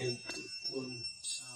and one sound.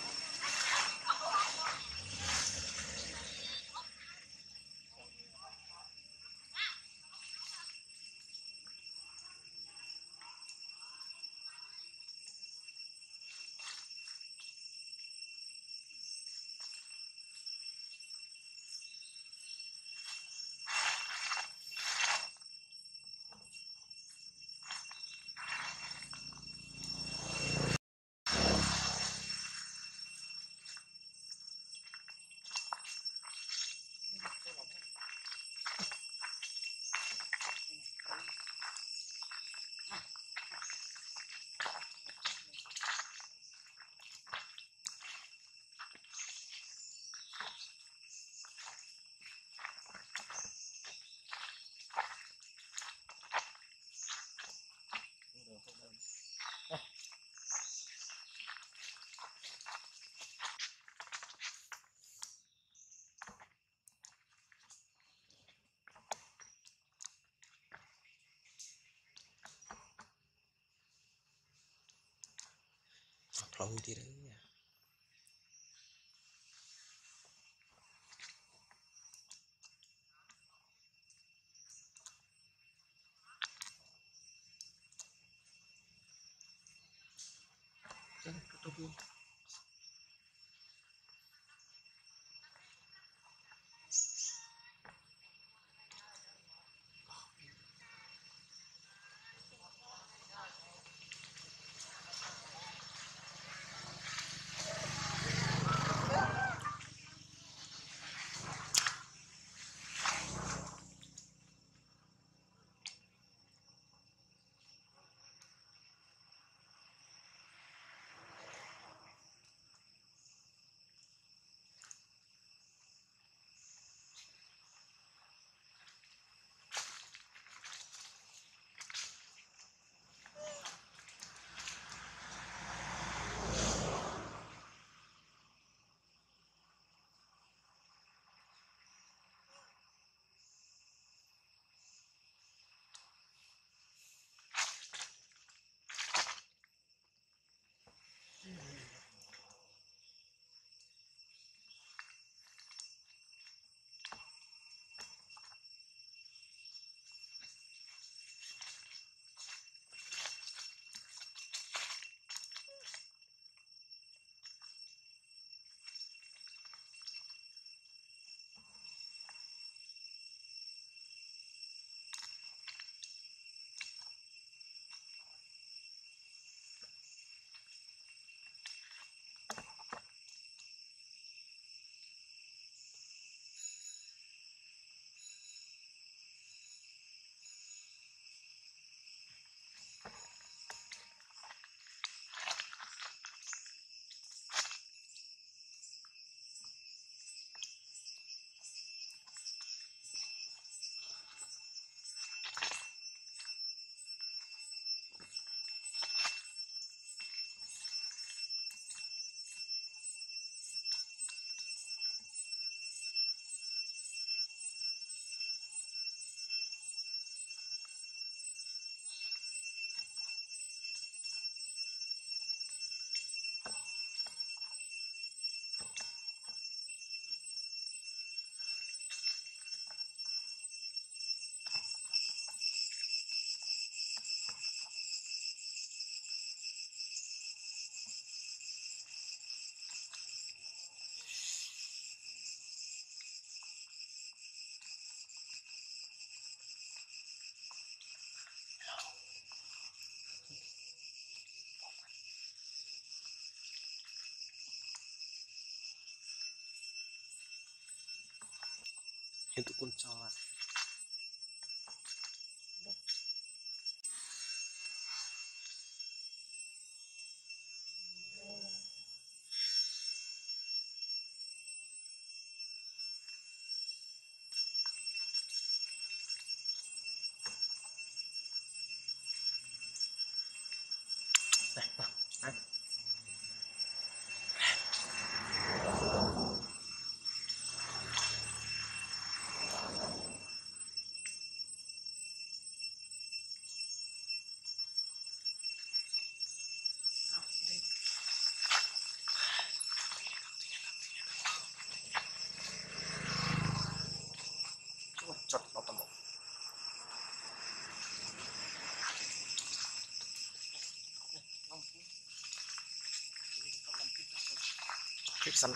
Upload diri itu kuncola Klik sana